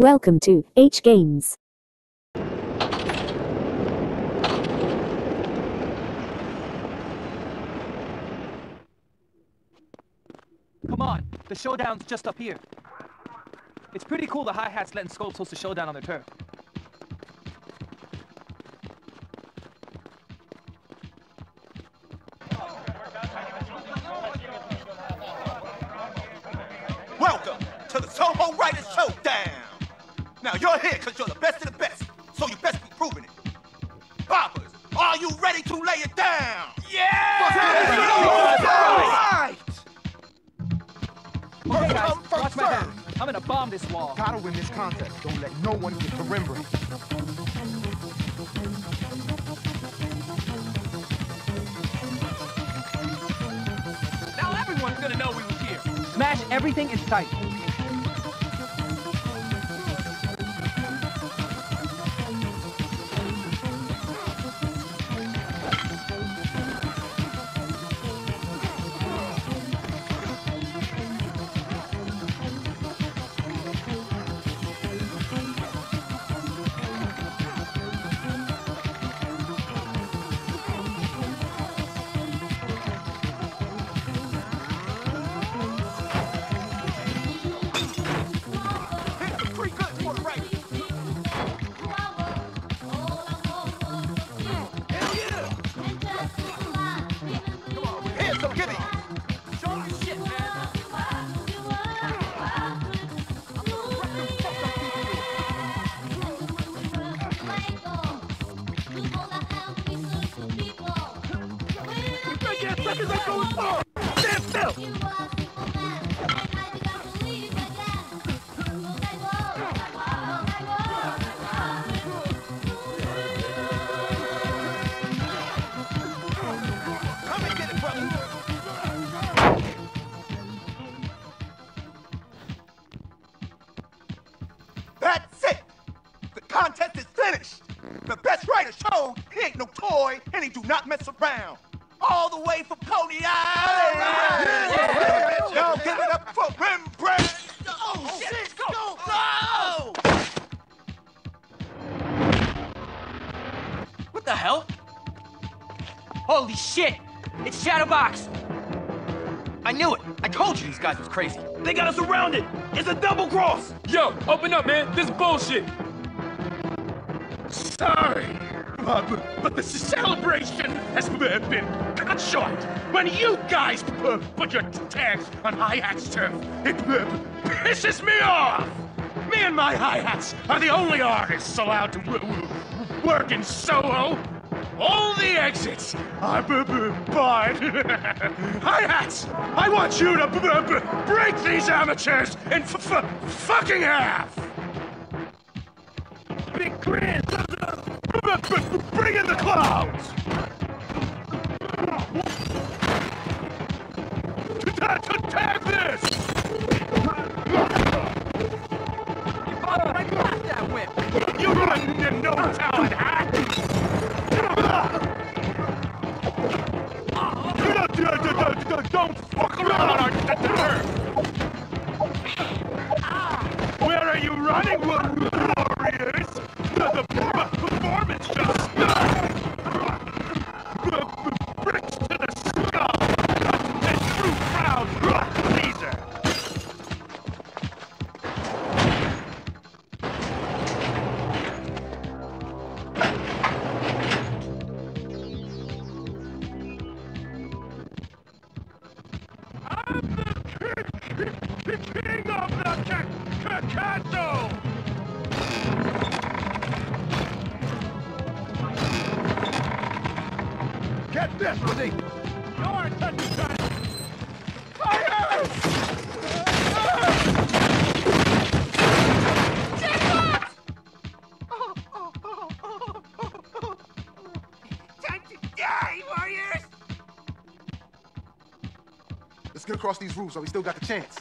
Welcome to H Games. Come on, the showdown's just up here. It's pretty cool the Hi-Hats letting Skulls host a showdown on their turf. Welcome to the Soho Writers Showdown. Now you're here because you're the best of the best, so you best be proving it. Boppers, are you ready to lay it down? Yeah! Right! Okay, guys, come, first watch my back. I'm gonna bomb this wall. Gotta win this contest. Don't let no one get to Rembrandt. Now everyone's gonna know we was here. Smash everything in sight. Stand still! Come and get it, brother. That's it. The contest is finished. The best writer showed he ain't no toy and he do not mess around. All the way from Coney Island. Y'all give it up for Rembrandt. Oh, shit. Go. No. What the hell? Holy shit! It's Shadowbox! I knew it! I told you these guys was crazy. They got us surrounded! It's a double cross! Yo, open up, man. This is bullshit. Sorry, but, but the celebration has been cut short. When you guys put your tags on hi-hats turf, it pisses me off. Me and my hi-hats are the only artists allowed to work in Soho. All the exits are barred. hi-hats, I want you to break these amateurs in fucking half. Big grin! Bring in the clouds! You run in no talent, Let's across these roofs while we still got the chance.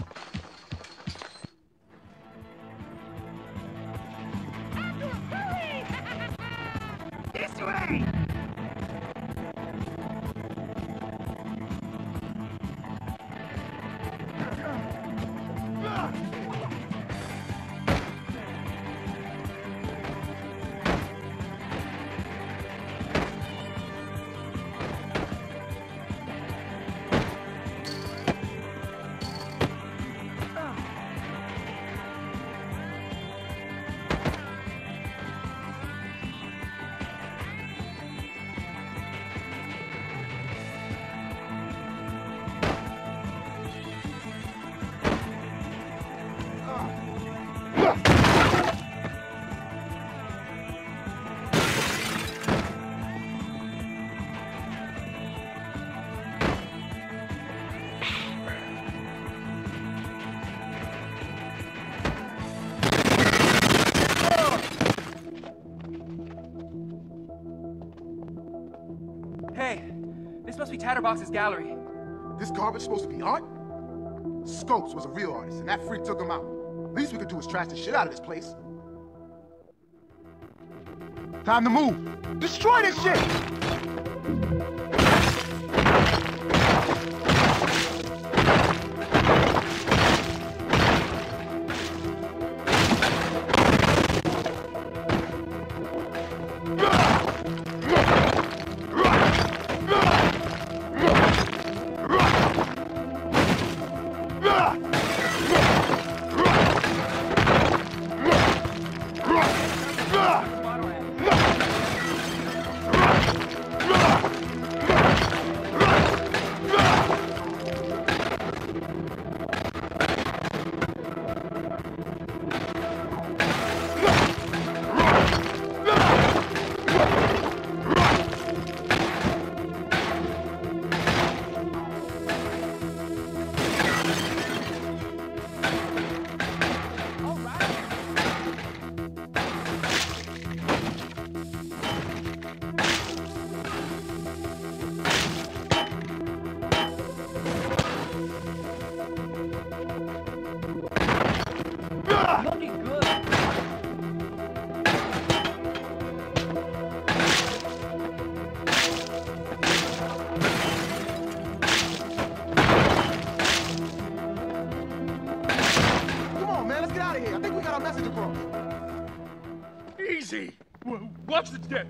Be Tatterbox's gallery. This garbage supposed to be art? Scopes was a real artist, and that freak took him out. Least we could do is trash the shit out of this place. Time to move. Destroy this shit!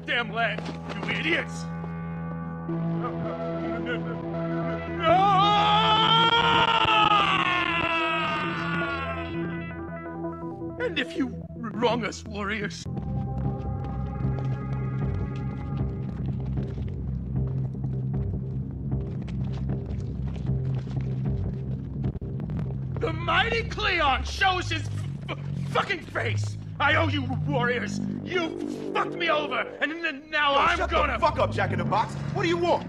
Damn land, you idiots. Ah! And if you wrong us, warriors, the mighty Cleon shows his fucking face. I owe you, warriors. You fucked me over, and n- now I'm Shut gonna. the fuck up, Jack in the Box. What do you want?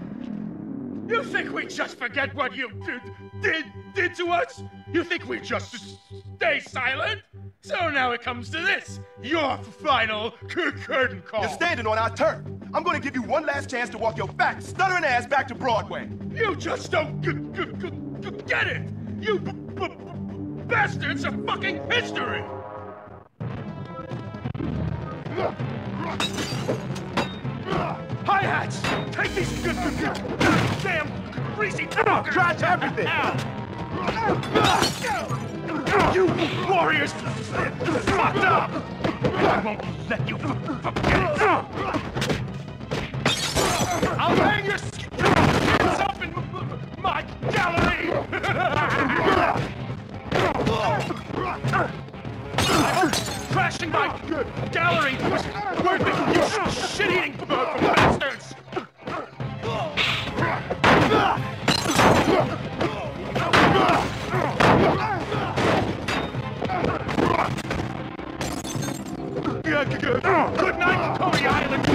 You think we just forget what you did, did, did to us? You think we just stay silent? So now it comes to this. Your final curtain call. You're standing on our turf. I'm gonna give you one last chance to walk your fat, stuttering ass back to Broadway. You just don't get it. You bastards of fucking history. Hi-hats! Take these g- g- g- damn greasy fuckers! Trash everything! You warriors fucked up! I won't let you forget it! I'll hang your skins up in my gallery! Crashing my gallery you shit-eating bastards! Good night, Coney Island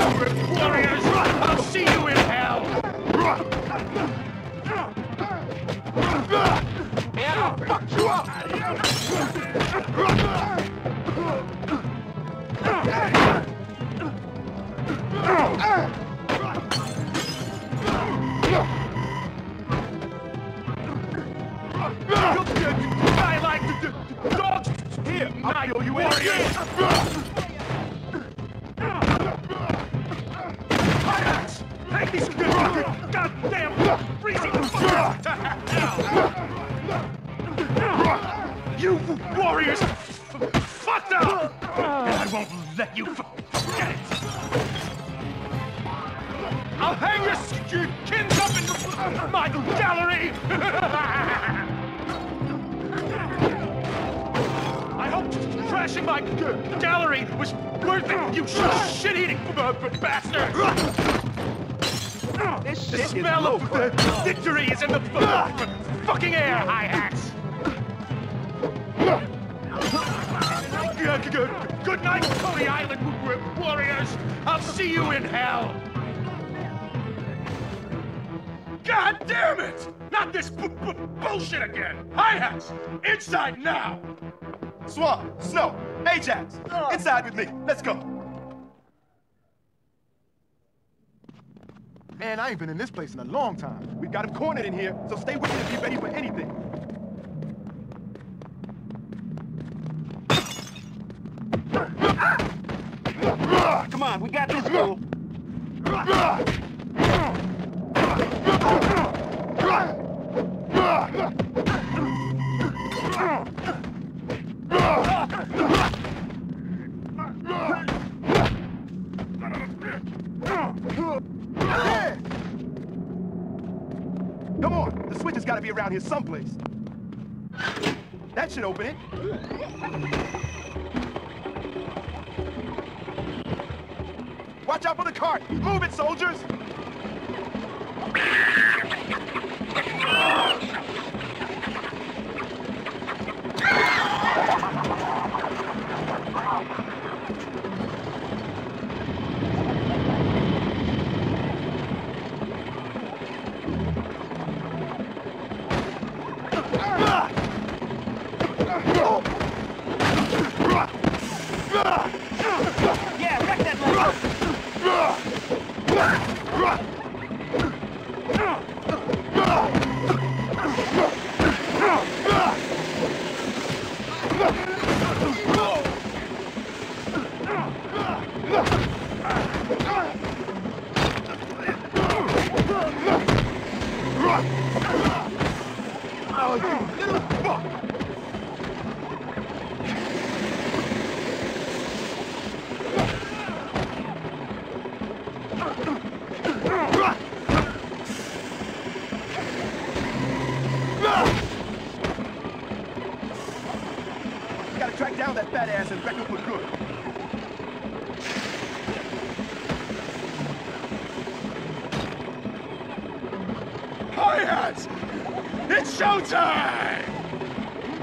warriors! I'll see you in hell! Take these goddamn freezing fuckers to hell! You warriors fucked up! And I won't let you forget it! I'll hang your skins up in my gallery! I hope crashing my gallery was worth it, you shit-eating bastard! This The smell of victory is in the fucking air, hi-hats! Good, good, good night, Coney Island warriors! I'll see you in hell! God damn it! Not this bullshit again! Hi-hats! Inside now! Swan, Snow, Ajax, oh. inside with me. Let's go. Man, I ain't been in this place in a long time. We've got him cornered in here, so stay with me and be ready for anything. Come on, we got this, fool. Come on, the switch has got to be around here someplace. That should open it. Watch out for the cart! Move it, soldiers!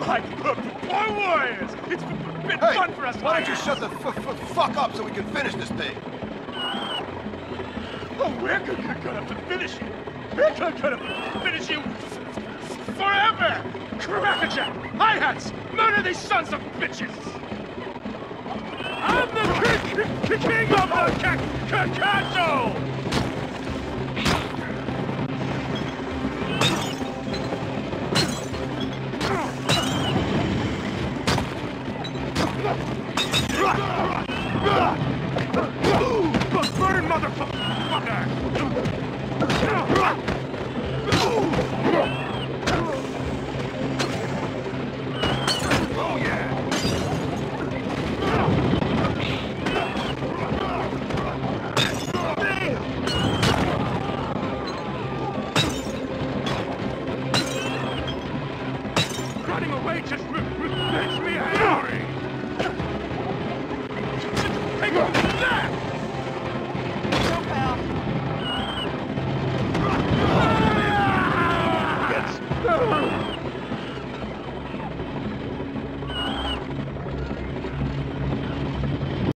My boy warriors! It's been Hey, fun for us. why don't you shut the f f fuck up so we can finish this thing? Oh, we're gonna, gonna finish you. We're gonna, gonna finish you forever. Crackerjack, hi-hats, murder these sons of bitches. I'm the king, king of the ca- ca- castle.